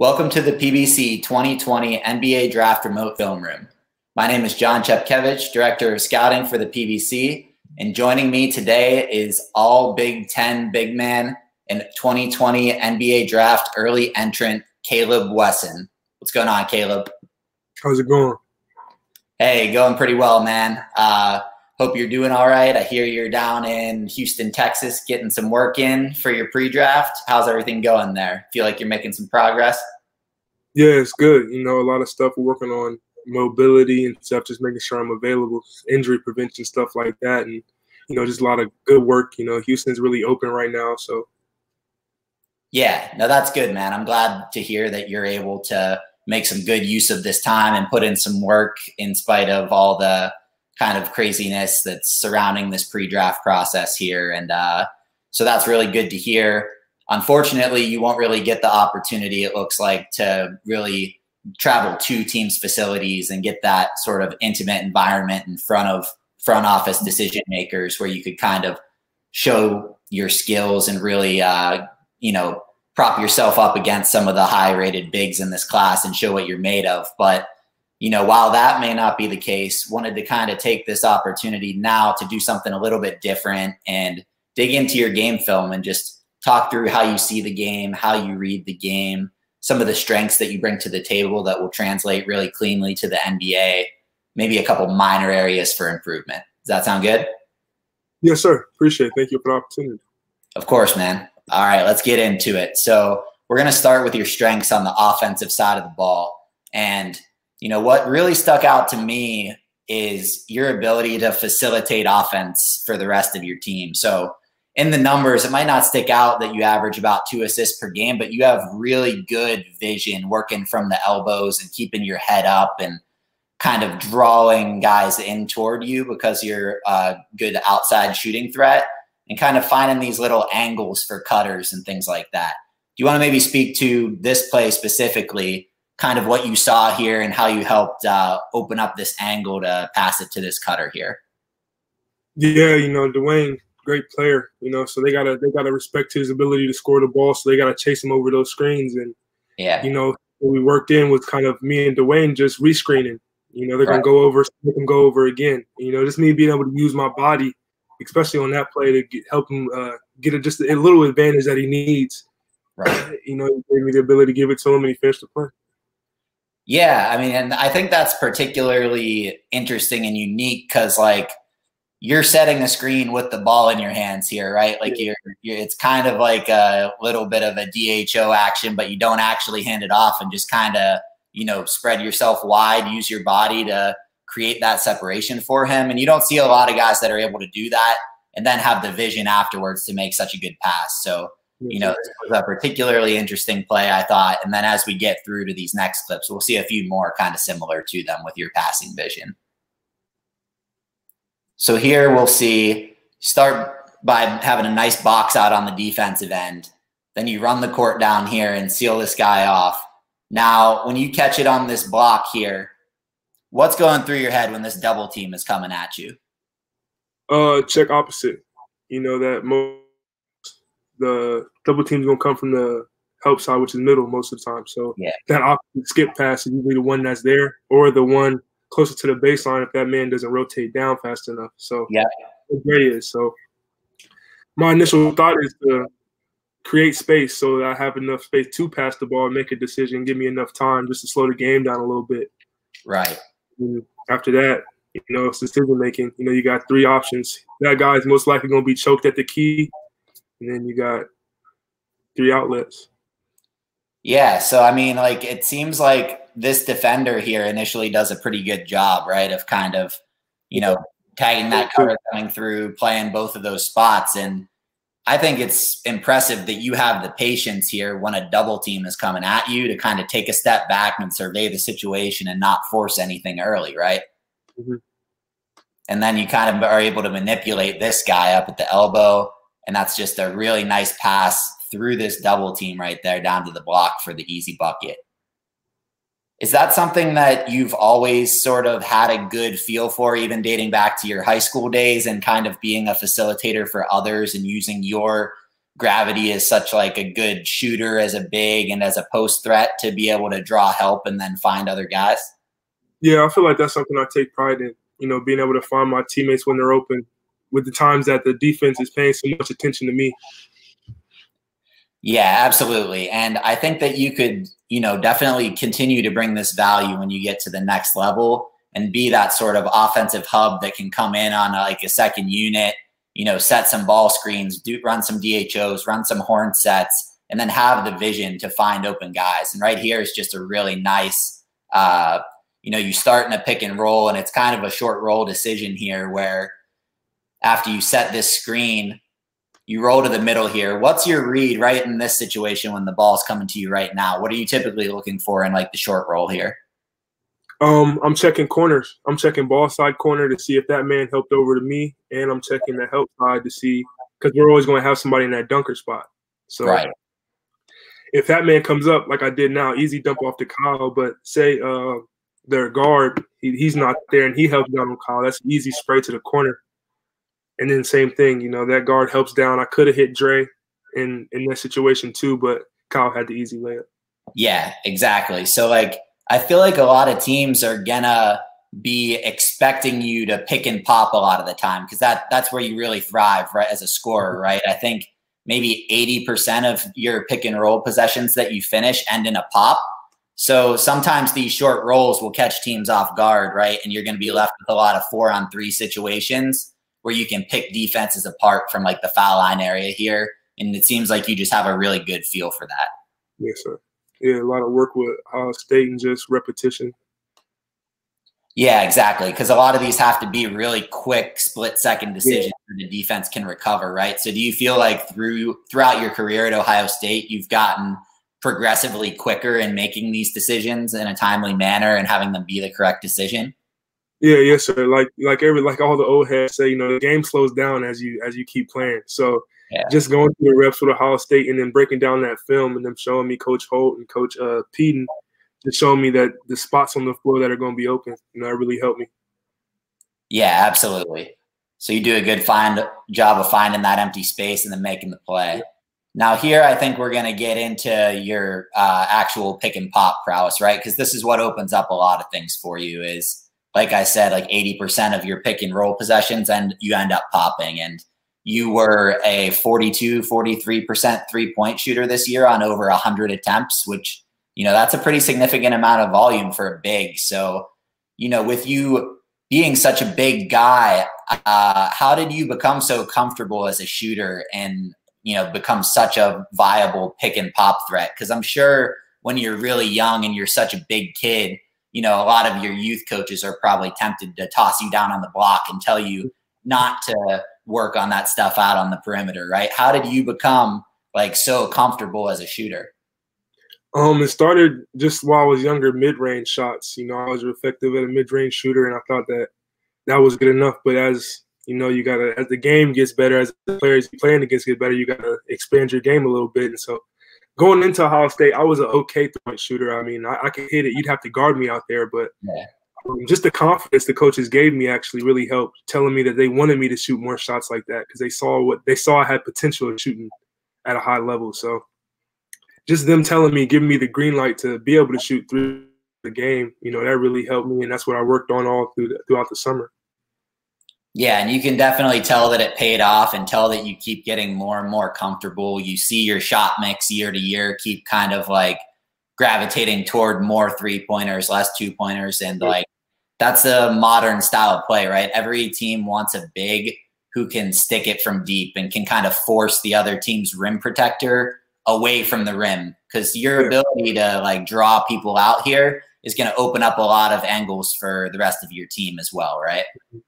Welcome to the PBC 2020 NBA Draft Remote Film Room. My name is Jon Chepkevich, Director of Scouting for the PBC, and joining me today is all Big Ten big man and 2020 NBA Draft early entrant Kaleb Wesson. What's going on, Kaleb? How's it going? Hey, going pretty well, man. Uh, hope you're doing all right. I hear you're down in Houston, Texas, getting some work in for your pre-draft. How's everything going there? Feel like you're making some progress? Yeah, it's good. You know, a lot of stuff we're working on mobility and stuff, just making sure I'm available, injury prevention, stuff like that. And, you know, just a lot of good work. You know, Houston's really open right now. So, yeah, no, that's good, man. I'm glad to hear that you're able to make some good use of this time and put in some work in spite of all the kind of craziness that's surrounding this pre-draft process here. And uh, so that's really good to hear. Unfortunately, you won't really get the opportunity, it looks like, to really travel to teams' facilities and get that sort of intimate environment in front of front office decision makers where you could kind of show your skills and really, uh, you know, prop yourself up against some of the high rated bigs in this class and show what you're made of. But you know, while that may not be the case, wanted to kind of take this opportunity now to do something a little bit different and dig into your game film and just talk through how you see the game, how you read the game, some of the strengths that you bring to the table that will translate really cleanly to the NBA, maybe a couple minor areas for improvement. Does that sound good? Yes, sir. Appreciate it. Thank you for the opportunity. Of course, man. All right, let's get into it. So, we're going to start with your strengths on the offensive side of the ball. And you know, what really stuck out to me is your ability to facilitate offense for the rest of your team. So, in the numbers, it might not stick out that you average about two assists per game, but you have really good vision working from the elbows and keeping your head up and kind of drawing guys in toward you because you're a good outside shooting threat and kind of finding these little angles for cutters and things like that. Do you want to maybe speak to this play specifically kind of what you saw here and how you helped uh, open up this angle to pass it to this cutter here. Yeah, you know, Duane, great player, you know, so they gotta they gotta respect his ability to score the ball, so they gotta chase him over those screens. And yeah, you know, what we worked in was kind of me and Duane just rescreening. You know, they're right. gonna go over, make him go over again. You know, just me being able to use my body, especially on that play, to get, help him uh, get a, just a little advantage that he needs. Right. You know, he gave me the ability to give it to him, and he finished the play. Yeah, I mean, and I think that's particularly interesting and unique because, like, you're setting a screen with the ball in your hands here, right? Like, you're, you're, it's kind of like a little bit of a DHO action, but you don't actually hand it off and just kind of, you know, spread yourself wide, use your body to create that separation for him. And you don't see a lot of guys that are able to do that and then have the vision afterwards to make such a good pass. So you know, this was a particularly interesting play, I thought. And then as we get through to these next clips, we'll see a few more kind of similar to them with your passing vision. So here we'll see start by having a nice box out on the defensive end. Then you run the court down here and seal this guy off. Now, when you catch it on this block here, what's going through your head when this double team is coming at you? Uh, check opposite. You know that most the double team's gonna come from the help side, which is middle most of the time. So yeah. that opposite skip pass is usually the one that's there, or the one closer to the baseline if that man doesn't rotate down fast enough. So yeah, is so. My initial thought is to create space so that I have enough space to pass the ball and make a decision, give me enough time just to slow the game down a little bit. Right. And after that, you know, it's decision making. You know, you got three options. That guy's most likely going to be choked at the key and then you got three outlets. Yeah, so I mean, like it seems like this defender here initially does a pretty good job, right? Of kind of, you know, tagging that cutter coming through, playing both of those spots. And I think it's impressive that you have the patience here when a double team is coming at you to kind of take a step back and survey the situation and not force anything early, right? Mm-hmm. And then you kind of are able to manipulate this guy up at the elbow and that's just a really nice pass through this double team right there down to the block for the easy bucket. Is that something that you've always sort of had a good feel for, even dating back to your high school days and kind of being a facilitator for others and using your gravity is such like a good shooter as a big and as a post threat to be able to draw help and then find other guys? Yeah, I feel like that's something I take pride in. You know, being able to find my teammates when they're open with the times that the defense is paying so much attention to me. Yeah, absolutely. And I think that you could, you know, definitely continue to bring this value when you get to the next level and be that sort of offensive hub that can come in on a, like a second unit, you know, set some ball screens, do run some DHOs, run some horn sets, and then have the vision to find open guys. And right here is just a really nice, uh, you know, you start in a pick and roll, and it's kind of a short roll decision here where after you set this screen, you roll to the middle here. What's your read right in this situation when the ball's coming to you right now? What are you typically looking for in like the short roll here? Um, I'm checking corners. I'm checking ball side corner to see if that man helped over to me, and I'm checking the help side to see because we're always going to have somebody in that dunker spot. So right. if that man comes up like I did now, easy dump off to Kyle. But say uh, their guard, he, he's not there, and he helps down on Kyle. That's an easy spray to the corner. And then same thing, you know, that guard helps down. I could have hit Dre in in that situation too, but Kyle had the easy layup. Yeah, exactly. So like I feel like a lot of teams are gonna be expecting you to pick and pop a lot of the time because that that's where you really thrive, right? As a scorer, right? I think maybe 80% of your pick and roll possessions that you finish end in a pop. So sometimes these short rolls will catch teams off guard, right? And you're going to be left with a lot of four on three situations where you can pick defenses apart from like the foul line area here. And it seems like you just have a really good feel for that. Yes, sir. Yeah, a lot of work with uh, state and just repetition. Yeah, exactly. Because a lot of these have to be really quick, split second decisions yeah. the defense can recover, right? So, do you feel like through throughout your career at Ohio State, you've gotten progressively quicker in making these decisions in a timely manner and having them be the correct decision? Yeah, yes, sir. Like like every like all the old heads say, you know, the game slows down as you as you keep playing. So yeah. just going through the reps with Ohio State and then breaking down that film and them showing me Coach Holt and Coach uh, Pedon, just showing me that the spots on the floor that are going to be open, you know, that really helped me. Yeah, absolutely. So you do a good find job of finding that empty space and then making the play. Yeah. Now here, I think we're going to get into your uh, actual pick and pop prowess, right? Because this is what opens up a lot of things for you. Is like I said, like 80% of your pick and roll possessions and you end up popping. And you were a 42, 43% three point shooter this year on over 100 attempts, which, you know, that's a pretty significant amount of volume for a big. So, you know, with you being such a big guy, uh, how did you become so comfortable as a shooter and, you know, become such a viable pick and pop threat? Because I'm sure when you're really young and you're such a big kid, you know, a lot of your youth coaches are probably tempted to toss you down on the block and tell you not to work on that stuff out on the perimeter, right? How did you become like so comfortable as a shooter? Um, it started just while I was younger, mid-range shots. You know, I was effective at a mid-range shooter, and I thought that that was good enough. But as you know, you gotta as the game gets better, as the players you're playing against get better, you gotta expand your game a little bit. And so going into Ohio State, I was an okay point shooter. I mean, I, I could hit it. You'd have to guard me out there, but yeah. um, just the confidence the coaches gave me actually really helped, telling me that they wanted me to shoot more shots like that because they saw what they saw I had potential of shooting at a high level. So just them telling me, giving me the green light to be able to shoot through the game, you know, that really helped me, and that's what I worked on all through the, throughout the summer. Yeah, and you can definitely tell that it paid off and tell that you keep getting more and more comfortable. You see your shot mix year to year keep kind of like gravitating toward more three pointers, less two pointers. And like that's a modern style of play, right? Every team wants a big who can stick it from deep and can kind of force the other team's rim protector away from the rim. Because your ability to like draw people out here is going to open up a lot of angles for the rest of your team as well, right? Mm-hmm.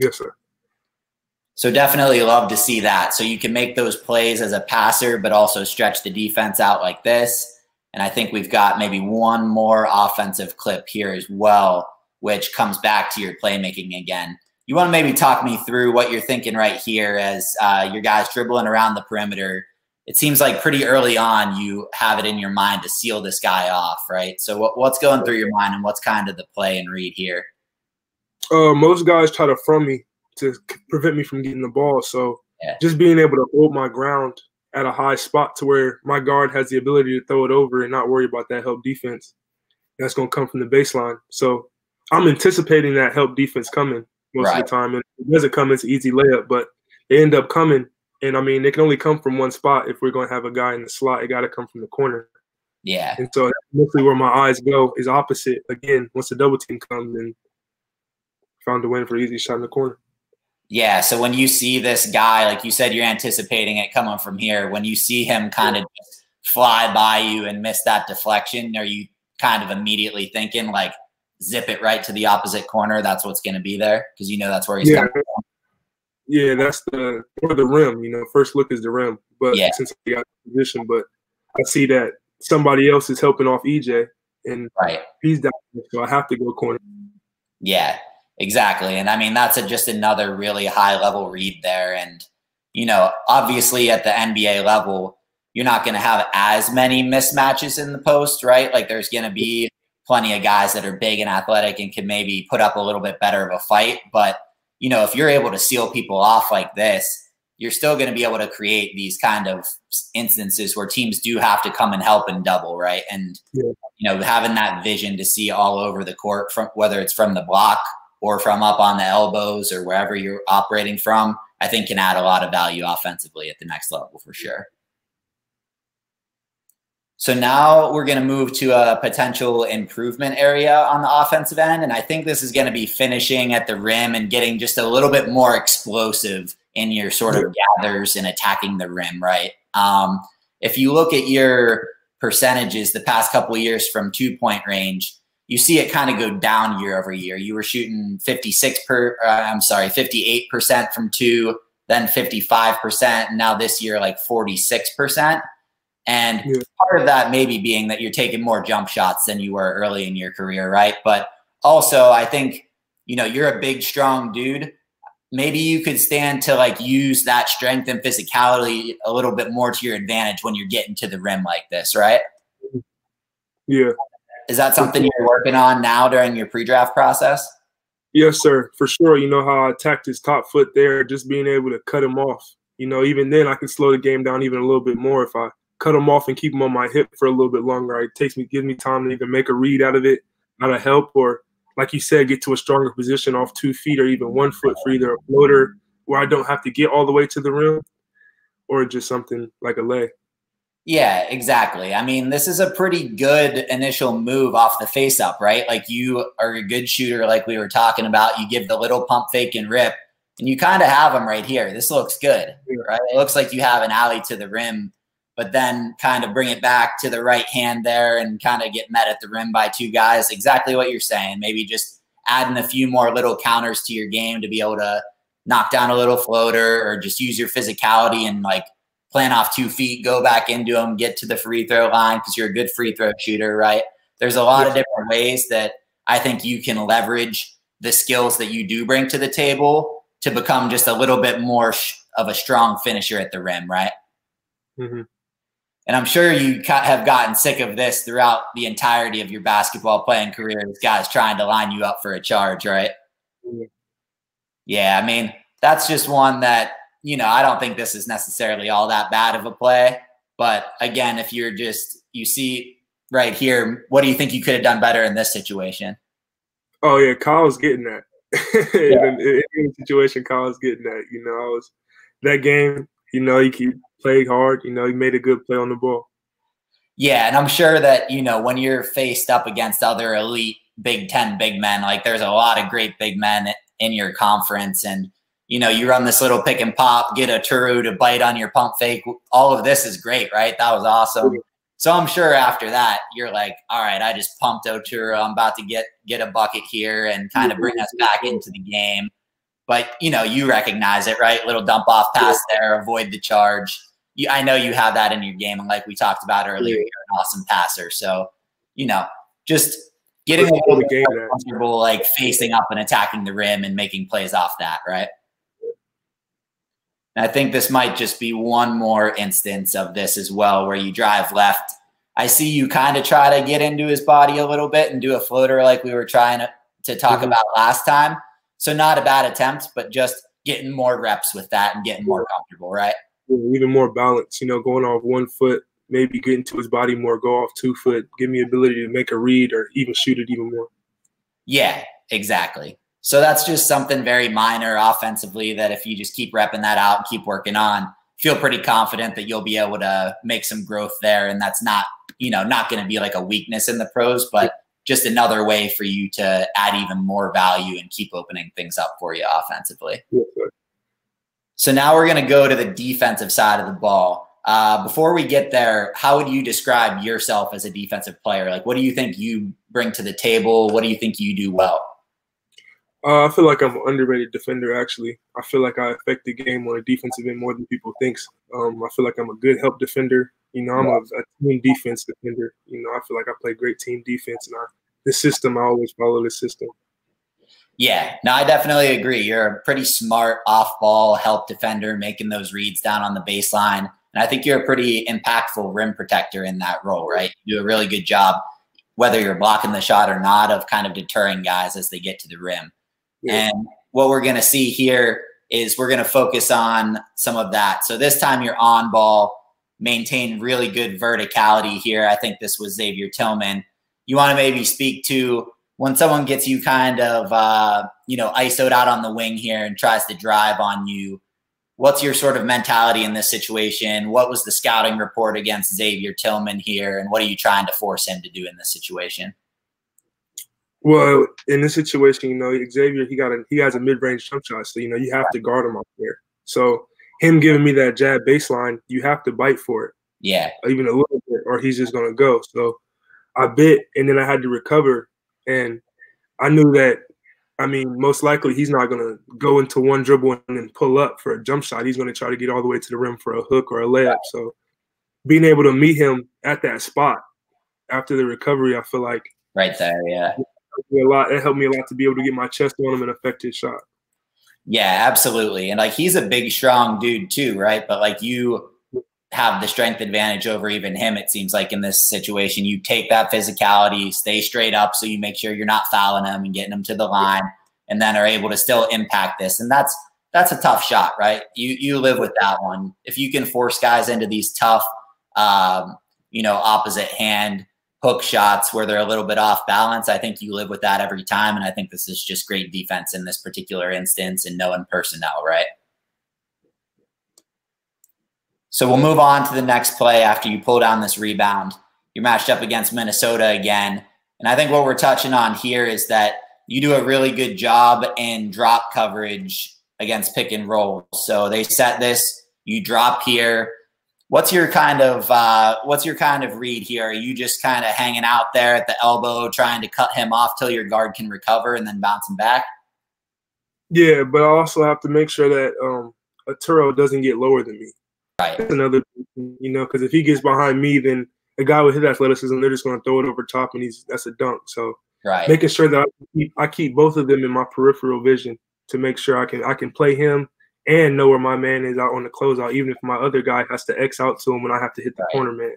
Yes, sir. So definitely love to see that. So you can make those plays as a passer, but also stretch the defense out like this. And I think we've got maybe one more offensive clip here as well, which comes back to your playmaking again. You want to maybe talk me through what you're thinking right here as uh, your guys dribbling around the perimeter. It seems like pretty early on you have it in your mind to seal this guy off, right? So what, what's going through your mind and what's kind of the play and read here? Uh, most guys try to front me to prevent me from getting the ball. So yeah. just being able to hold my ground at a high spot to where my guard has the ability to throw it over and not worry about that help defense. That's going to come from the baseline. So I'm anticipating that help defense coming most right. of the time. And if it doesn't come, it's an easy layup, but they end up coming. And I mean, they can only come from one spot if we're going to have a guy in the slot. It got to come from the corner. Yeah. And so mostly where my eyes go is opposite. Again, once the double team comes and found a win for easy shot in the corner. Yeah. So when you see this guy, like you said, you're anticipating it coming from here. When you see him kind of fly by you and miss that deflection, are you kind of immediately thinking like zip it right to the opposite corner? That's what's going to be there because you know that's where he's yeah. coming from. Yeah, that's the or the rim. You know, first look is the rim. But yeah. since I got position, but I see that somebody else is helping off EJ, and right. he's down, so I have to go corner. Yeah, exactly. And I mean, that's a, just another really high level read there. And you know, obviously at the NBA level, you're not going to have as many mismatches in the post, right? Like there's going to be plenty of guys that are big and athletic and can maybe put up a little bit better of a fight, but you know, if you're able to seal people off like this, you're still going to be able to create these kind of instances where teams do have to come and help and double, right? And yeah. you know, having that vision to see all over the court from whether it's from the block or from up on the elbows or wherever you're operating from, I think can add a lot of value offensively at the next level for sure. So now we're going to move to a potential improvement area on the offensive end. And I think this is going to be finishing at the rim and getting just a little bit more explosive in your sort of gathers and attacking the rim, right? Um, if you look at your percentages the past couple years from two point range, you see it kind of go down year over year. You were shooting 56 per, uh, I'm sorry, 58% from two, then 55%. And now this year, like 46%. And yeah. part of that maybe being that you're taking more jump shots than you were early in your career, right? But also, I think, you know, you're a big, strong dude. Maybe you could stand to like use that strength and physicality a little bit more to your advantage when you're getting to the rim like this, right? Yeah. Is that something you're working on now during your pre draft process? Yes, sir, for sure. You know how I attacked his top foot there, just being able to cut him off. You know, even then I can slow the game down even a little bit more if I cut him off and keep him on my hip for a little bit longer. It takes me, gives me time to either make a read out of it, out of help, or like you said, get to a stronger position off two feet or even one foot for either a floater where I don't have to get all the way to the rim, or just something like a lay. Yeah, exactly. I mean, this is a pretty good initial move off the face up, right? Like you are a good shooter, like we were talking about. You give the little pump fake and rip, and you kind of have them right here. This looks good, right? It looks like you have an alley to the rim but then kind of bring it back to the right hand there and kind of get met at the rim by two guys. Exactly what you're saying. Maybe just adding a few more little counters to your game to be able to knock down a little floater or just use your physicality and like plan off two feet, go back into them, get to the free throw line because you're a good free throw shooter, right? There's a lot of different ways that I think you can leverage the skills that you do bring to the table to become just a little bit more of a strong finisher at the rim, right? Mm-hmm. And I'm sure you have gotten sick of this throughout the entirety of your basketball playing career. This guy's trying to line you up for a charge, right? Yeah, I mean, that's just one that, you know, I don't think this is necessarily all that bad of a play. But again, if you're just, you see right here, what do you think you could have done better in this situation? Oh, yeah, Kyle's getting that. yeah. in, in, in situation, Kyle's getting that. You know, I was that game, you know, he keep played hard. You know, he made a good play on the ball. Yeah, and I'm sure that you know when you're faced up against other elite Big Ten big men, like there's a lot of great big men in your conference, and you know you run this little pick and pop, get Oturu to bite on your pump fake. All of this is great, right? That was awesome. So I'm sure after that you're like, all right, I just pumped Oturu. I'm about to get get a bucket here and kind of bring us back into the game. But you know, you recognize it, right? Little dump off pass there, avoid the charge you, I know you have that in your game, and like we talked about earlier, you're an awesome passer. So, you know, just getting little bit comfortable, like facing up and attacking the rim and making plays off that, right? I think this might just be one more instance of this as well, where you drive left. I see you kind of try to get into his body a little bit and do a floater like we were trying to, to talk mm-hmm. about last time. So not a bad attempt, but just getting more reps with that and getting more comfortable, right? even more balance. You know, going off one foot, maybe getting to his body more, go off two foot, give me ability to make a read or even shoot it even more. Yeah, exactly. So that's just something very minor offensively that if you just keep repping that out and keep working on, feel pretty confident that you'll be able to make some growth there. And that's not, you know, not going to be like a weakness in the pros, but just another way for you to add even more value and keep opening things up for you offensively. So now we're going to go to the defensive side of the ball. Uh, before we get there, how would you describe yourself as a defensive player? Like, what do you think you bring to the table? What do you think you do well? Uh, I feel like I'm an underrated defender. Actually, I feel like I affect the game on a defensive end more than people thinks. Um, I feel like I'm a good help defender. You know, I'm a, a, team defense defender. You know, I feel like I play great team defense, and I, the system I always follow the system. Yeah, no, I definitely agree. You're a pretty smart off-ball help defender, making those reads down on the baseline, and I think you're a pretty impactful rim protector in that role. Right, you do a really good job, whether you're blocking the shot or not, of kind of deterring guys as they get to the rim. Yeah. And what we're going to see here is we're going to focus on some of that. So this time you're on ball, maintain really good verticality here. I think this was Xavier Tillman. You want to maybe speak to when someone gets you kind of, uh, you know, ISOed out on the wing here and tries to drive on you. What's your sort of mentality in this situation? What was the scouting report against Xavier Tillman here? And what are you trying to force him to do in this situation? Well, in this situation, you know, Xavier, he got a he has a mid range jump shot, so you know you have to guard him up there. So him giving me that jab baseline, you have to bite for it. Yeah, even a little bit, or he's just gonna go. So I bit, and then I had to recover, and I knew that. I mean, most likely he's not gonna go into one dribble and then pull up for a jump shot. He's gonna try to get all the way to the rim for a hook or a layup. So being able to meet him at that spot after the recovery, I feel like right there, yeah, a lot. It helped me a lot to be able to get my chest on him and affect his shot. Yeah, absolutely. And like he's a big, strong dude too, right? But like you have the strength advantage over even him, it seems like in this situation. You take that physicality, stay straight up so you make sure you're not fouling him and getting him to the line, and then are able to still impact this. And that's that's a tough shot, right? You you live with that one. If you can force guys into these tough um, you know, opposite hand hook shots where they're a little bit off balance. I think you live with that every time. And I think this is just great defense in this particular instance and knowing personnel, right? So we'll move on to the next play after you pull down this rebound. You're matched up against Minnesota again. And I think what we're touching on here is that you do a really good job in drop coverage against pick and roll. So they set this, you drop here, What's your kind of uh, what's your kind of read here? Are you just kind of hanging out there at the elbow, trying to cut him off till your guard can recover and then bouncing back? Yeah, but I also have to make sure that um, Oturu doesn't get lower than me. Right. That's another, you know, because if he gets behind me, then a guy with his athleticism, they're just going to throw it over top, and he's that's a dunk. So right. making sure that I keep, I keep both of them in my peripheral vision to make sure I can I can play him and know where my man is out on the closeout, even if my other guy has to X out to him when I have to hit the right. corner man.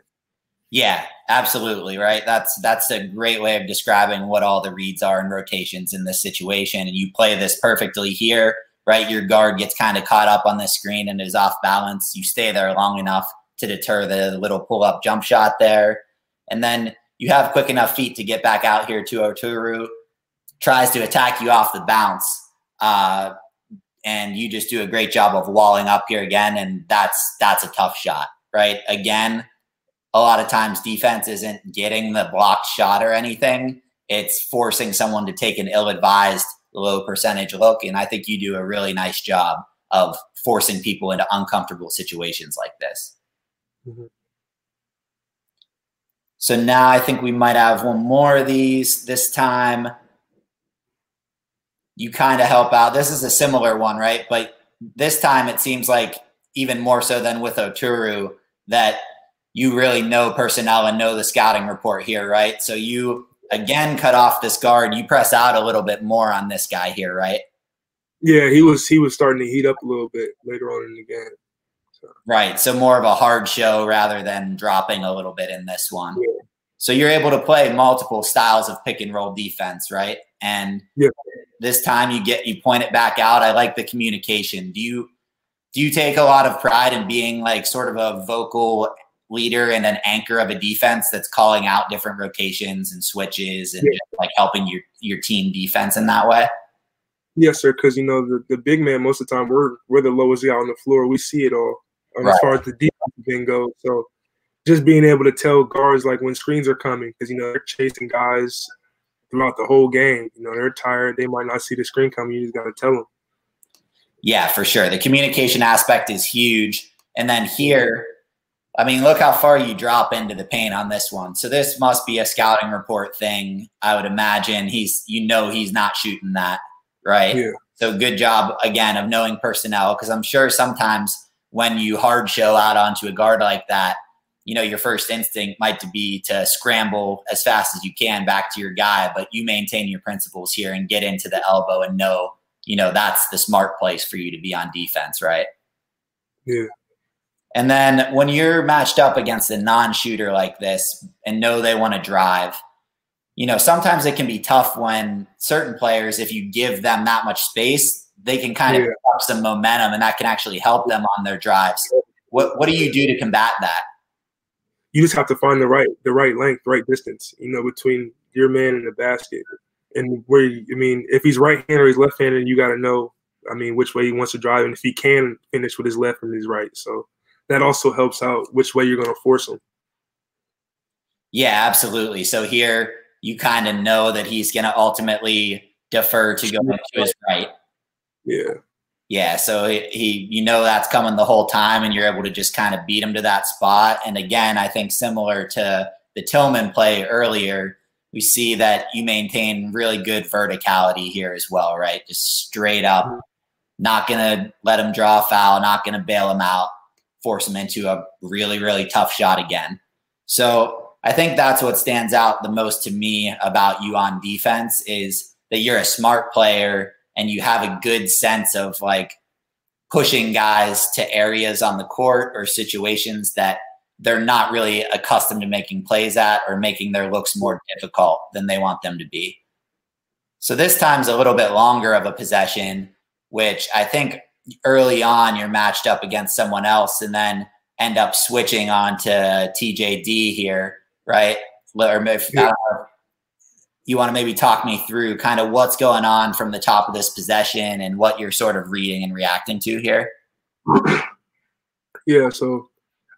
Yeah, absolutely. Right. That's that's a great way of describing what all the reads are and rotations in this situation. And you play this perfectly here, right? Your guard gets kind of caught up on the screen and is off balance. You stay there long enough to deter the little pull up jump shot there. And then you have quick enough feet to get back out here to Oturu, tries to attack you off the bounce. Uh, and you just do a great job of walling up here again and that's that's a tough shot right? Again a lot of times defense isn't getting the blocked shot or anything. It's forcing someone to take an ill-advised low percentage look and i think you do a really nice job of forcing people into uncomfortable situations like this. Mm-hmm. so now i think we might have one more of these this time you kind of help out. This is a similar one, right? But this time it seems like even more so than with Oturu that you really know personnel and know the scouting report here, right? So you again cut off this guard. You press out a little bit more on this guy here, right? Yeah, he was he was starting to heat up a little bit later on in the game. So. Right. So more of a hard show rather than dropping a little bit in this one. Yeah. So you're able to play multiple styles of pick and roll defense, right? And yeah this time you get you point it back out. I like the communication. Do you do you take a lot of pride in being like sort of a vocal leader and an anchor of a defense that's calling out different rotations and switches and yeah. like helping your your team defense in that way? Yes, sir. Because you know the, the big man most of the time we're we're the lowest guy on the floor. We see it all um, right. as far as the defense thing goes. So just being able to tell guards like when screens are coming because you know they're chasing guys throughout the whole game. You know they're tired. They might not see the screen coming. You just got to tell them. Yeah, for sure. The communication aspect is huge. And then here, I mean, look how far you drop into the paint on this one. So this must be a scouting report thing. I would imagine he's, you know, he's not shooting that, right? Yeah. So good job again of knowing personnel because I'm sure sometimes when you hard show out onto a guard like that, you know, your first instinct might be to scramble as fast as you can back to your guy, but you maintain your principles here and get into the elbow and know you know, that's the smart place for you to be on defense, right? Yeah. And then when you're matched up against a non-shooter like this and know they want to drive, you know, sometimes it can be tough when certain players, if you give them that much space, they can kind yeah. of up some momentum and that can actually help them on their drives. What what do you do to combat that? You just have to find the right the right length, right distance, you know, between your man and the basket and where you, I mean, if he's right handed or he's left handed, you got to know, I mean, which way he wants to drive, and if he can finish with his left and his right. So that also helps out which way you're going to force him. Yeah, absolutely. So here you kind of know that he's going to ultimately defer to go to his right. Yeah. Yeah, so he, he, you know, that's coming the whole time, and you're able to just kind of beat him to that spot. And again, I think similar to the Tillman play earlier, we see that you maintain really good verticality here as well, right? Just straight up, mm-hmm. not going to let him draw a foul, not going to bail him out, force him into a really, really tough shot again. So I think that's what stands out the most to me about you on defense is that you're a smart player and you have a good sense of like pushing guys to areas on the court or situations that they're not really accustomed to making plays at or making their looks more difficult than they want them to be. So this time's a little bit longer of a possession, which I think early on you're matched up against someone else and then end up switching on to TJD here, right? Or if yeah. Uh, you want to maybe talk me through kind of what's going on from the top of this possession and what you're sort of reading and reacting to here. Yeah, so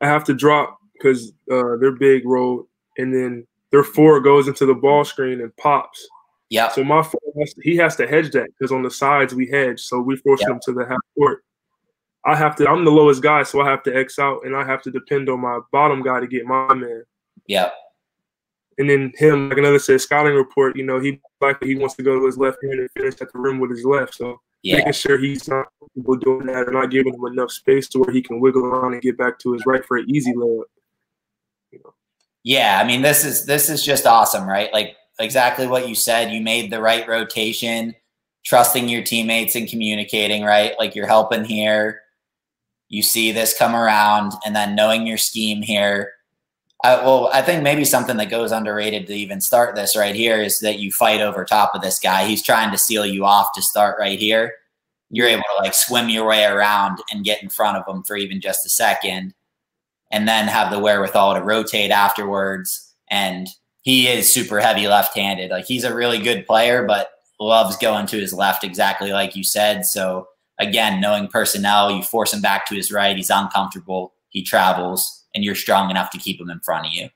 I have to drop because uh, they're big road, and then their four goes into the ball screen and pops. Yeah. So my four, has to, he has to hedge that because on the sides we hedge, so we force yep. him to the half court. I have to. I'm the lowest guy, so I have to X out, and I have to depend on my bottom guy to get my man. Yeah. And then him, like another said, scouting report. You know, he like he wants to go to his left hand and finish at the rim with his left. So yeah. making sure he's not doing that or not giving him enough space to where he can wiggle around and get back to his right for an easy layup. You know. Yeah, I mean this is this is just awesome, right? Like exactly what you said. You made the right rotation, trusting your teammates and communicating, right? Like you're helping here. You see this come around, and then knowing your scheme here I, well, I think maybe something that goes underrated to even start this right here is that you fight over top of this guy. He's trying to seal you off to start right here. You're able to like swim your way around and get in front of him for even just a second, and then have the wherewithal to rotate afterwards. And he is super heavy left-handed. Like he's a really good player, but loves going to his left, exactly like you said. So again, knowing personnel, you force him back to his right. He's uncomfortable. He travels and you're strong enough to keep them in front of you.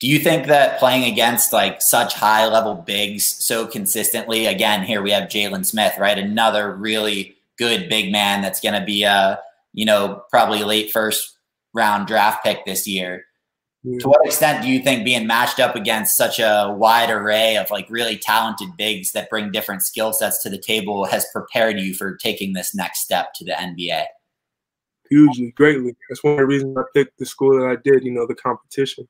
Do you think that playing against like such high level bigs so consistently, again, here we have Jalen Smith, right? Another really good big man that's going to be a, you know, probably late first round draft pick this year. To what extent do you think being matched up against such a wide array of like really talented bigs that bring different skill sets to the table has prepared you for taking this next step to the NBA? Hugely, greatly. That's one of the reasons I picked the school that I did. You know, the competition,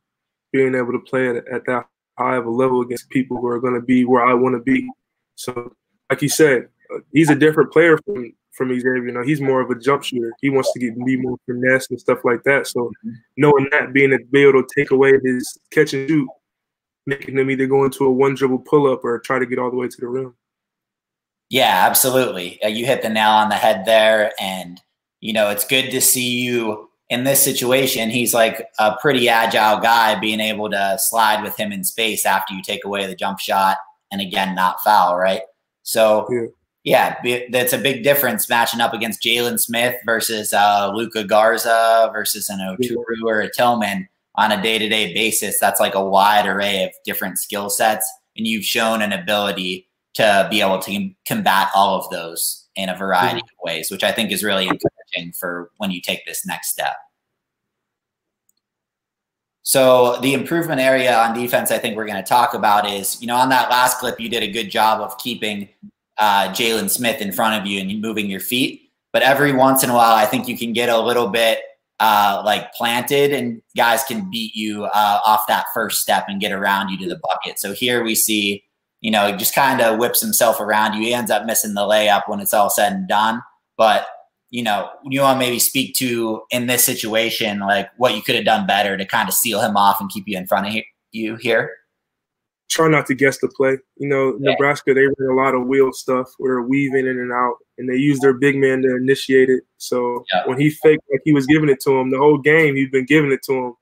being able to play at, at that high of a level against people who are going to be where I want to be. So, like you said, uh, he's a different player from from Xavier. You know, he's more of a jump shooter. He wants to get be more finesse and stuff like that. So, knowing that, being able to take away his catch and shoot, making him either go into a one dribble pull up or try to get all the way to the rim. Yeah, absolutely. Uh, you hit the nail on the head there. And, you know, it's good to see you in this situation. He's like a pretty agile guy being able to slide with him in space after you take away the jump shot and again, not foul, right? So, yeah, yeah that's a big difference matching up against Jalen Smith versus uh, Luka Garza versus an Oturu or a Tillman on a day to day basis. That's like a wide array of different skill sets. And you've shown an ability to be able to combat all of those in a variety mm-hmm. of ways, which I think is really encouraging for when you take this next step. So the improvement area on defense, I think we're going to talk about is, you know, on that last clip, you did a good job of keeping uh, Jalen Smith in front of you and moving your feet. But every once in a while, I think you can get a little bit uh, like planted and guys can beat you uh, off that first step and get around you to the bucket. So here we see you know, he just kind of whips himself around you. He ends up missing the layup when it's all said and done. But, you know, you want to maybe speak to in this situation, like what you could have done better to kind of seal him off and keep you in front of you here? Try not to guess the play. You know, yeah. Nebraska, they run a lot of wheel stuff where weaving in and out, and they use their big man to initiate it. So yeah. when he faked like he was giving it to him, the whole game he's been giving it to him.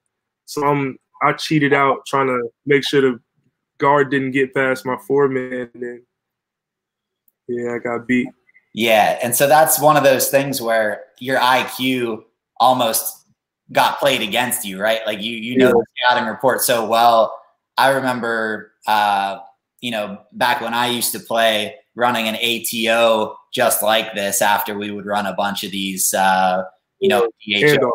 So I'm I cheated out trying to make sure the guard didn't get past my four man, and yeah, I got beat. Yeah, and so that's one of those things where your IQ almost got played against you, right? Like you you know yeah. the scouting report so well. I remember, uh, you know, back when I used to play, running an ATO just like this. After we would run a bunch of these, uh, you know, DHO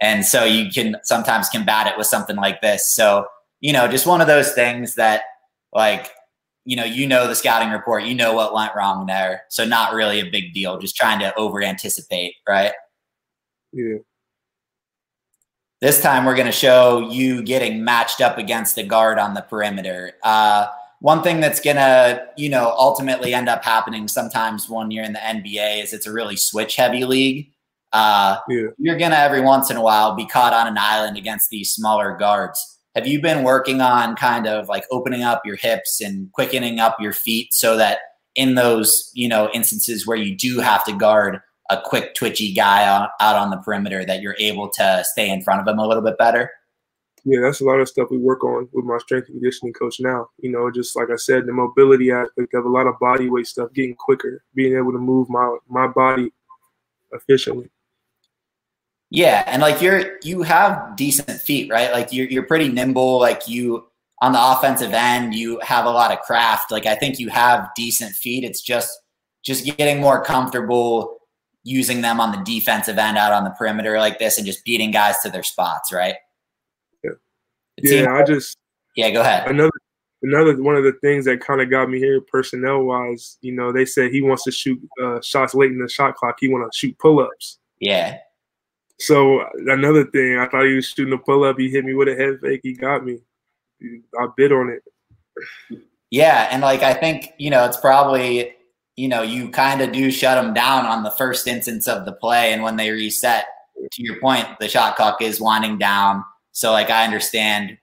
and so you can sometimes combat it with something like this. So you know, just one of those things that like, you know, you know the scouting report, you know what went wrong there. So not really a big deal, just trying to over anticipate, right? Yeah. This time we're going to show you getting matched up against the guard on the perimeter. Uh, one thing that's going to, you know, ultimately end up happening sometimes when you're in the NBA is it's a really switch heavy league. Uh, yeah. You're going to every once in a while be caught on an island against these smaller guards have you been working on kind of like opening up your hips and quickening up your feet so that in those you know instances where you do have to guard a quick twitchy guy out, on the perimeter that you're able to stay in front of him a little bit better? Yeah that's a lot of stuff we work on with my strength and conditioning coach now. You know just like i said the mobility aspect of a lot of body weight stuff getting quicker being able to move my my body efficiently yeah, and like you're you have decent feet, right? Like you're you're pretty nimble. Like you on the offensive end, you have a lot of craft. Like I think you have decent feet. It's just just getting more comfortable using them on the defensive end out on the perimeter like this and just beating guys to their spots, right? Yeah. yeah, I just Yeah, go ahead. Another another one of the things that kind of got me here personnel wise, you know, they said he wants to shoot uh, shots late in the shot clock. He want to shoot pull ups. Yeah. So another thing, I thought he was shooting a pull up. He hit me with a head fake. He got me. I bid on it. Yeah, and like I think you know, it's probably you know you kind of do shut them down on the first instance of the play, and when they reset, to your point, the shot clock is winding down. So like I understand,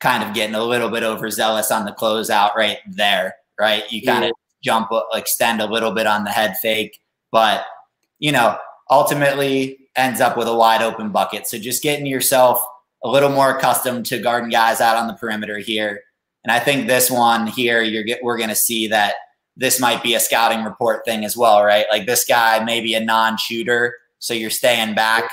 kind of getting a little bit overzealous on the closeout right there, right? You kind of yeah. jump, uh, extend a little bit on the head fake, but you know, ultimately ends up with a wide open bucket. So just getting yourself a little more accustomed to guarding guys out on the perimeter here. And I think this one here, you're get, we're going to see that this might be a scouting report thing as well, right? Like this guy may be a non-shooter, so you're staying back.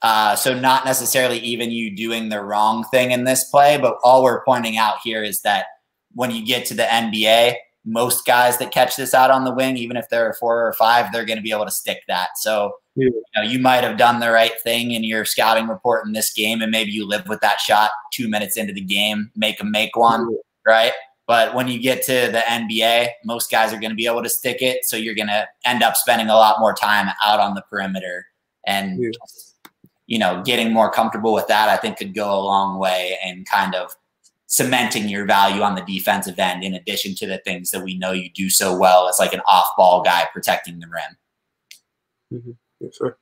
Uh, so not necessarily even you doing the wrong thing in this play, but all we're pointing out here is that when you get to the NBA, most guys that catch this out on the wing, even if they're a four or five, they're going to be able to stick that. So. You, know, you might have done the right thing in your scouting report in this game, and maybe you live with that shot two minutes into the game, make them make one, right? But when you get to the NBA, most guys are going to be able to stick it. So you're going to end up spending a lot more time out on the perimeter. And, yeah. you know, getting more comfortable with that, I think could go a long way and kind of cementing your value on the defensive end in addition to the things that we know you do so well as like an off-ball guy protecting the rim. Mm-hmm. Yes, sir.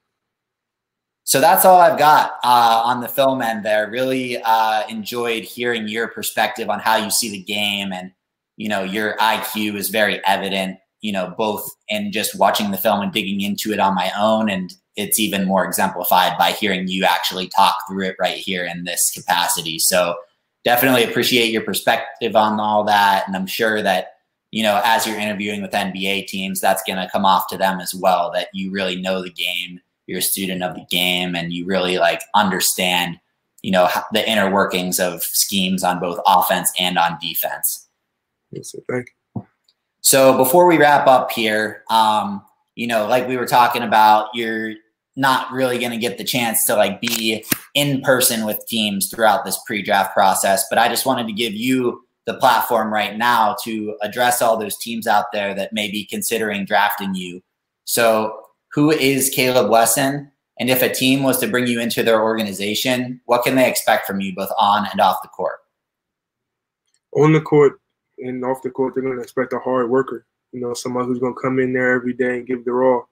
So that's all I've got uh, on the film end there. Really uh, enjoyed hearing your perspective on how you see the game and you know, your IQ is very evident, you know, both in just watching the film and digging into it on my own. And it's even more exemplified by hearing you actually talk through it right here in this capacity. So definitely appreciate your perspective on all that. And I'm sure that, you know, as you're interviewing with NBA teams, that's going to come off to them as well, that you really know the game, you're a student of the game, and you really like understand, you know, the inner workings of schemes on both offense and on defense. Yes. Thank you. So before we wrap up here, um, you know, like we were talking about, you're not really going to get the chance to like be in person with teams throughout this pre-draft process. But I just wanted to give you the platform right now to address all those teams out there that may be considering drafting you. So, who is Kaleb Wesson? And if a team was to bring you into their organization, what can they expect from you both on and off the court? On the court and off the court, they're going to expect a hard worker. You know, somebody who's going to come in there every day and give their all.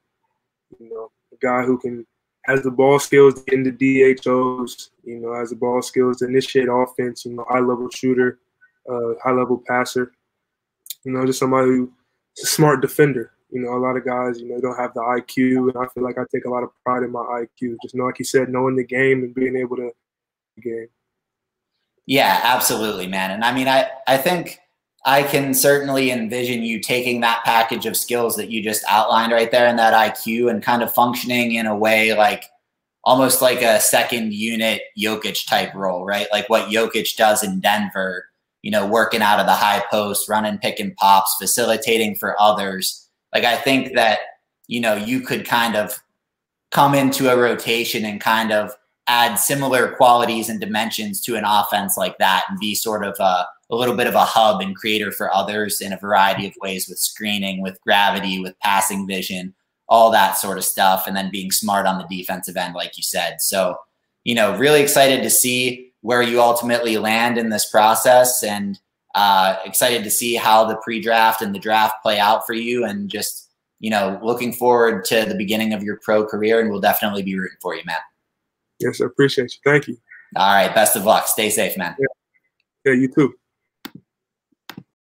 You know, a guy who can has the ball skills in the DHOs, you know, has the ball skills to initiate offense, you know, high level shooter, uh, high level passer, you know, just somebody who's a smart defender. You know, a lot of guys, you know, don't have the IQ, and I feel like I take a lot of pride in my IQ. Just know, like you said, knowing the game and being able to game. Yeah, absolutely, man. And I mean, I I think I can certainly envision you taking that package of skills that you just outlined right there and that IQ and kind of functioning in a way like almost like a second unit Jokic type role, right? Like what Jokic does in Denver, you know, working out of the high post, running pick and pops, facilitating for others. Like I think that, you know, you could kind of come into a rotation and kind of add similar qualities and dimensions to an offense like that and be sort of a a little bit of a hub and creator for others in a variety of ways with screening, with gravity, with passing vision, all that sort of stuff, and then being smart on the defensive end, like you said. So, you know, really excited to see where you ultimately land in this process and uh, excited to see how the pre-draft and the draft play out for you and just, you know, looking forward to the beginning of your pro career and we'll definitely be rooting for you, man. Yes, I appreciate you. Thank you. All right. Best of luck. Stay safe, man. Yeah, yeah you too.